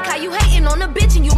Look how you hating on a bitch and you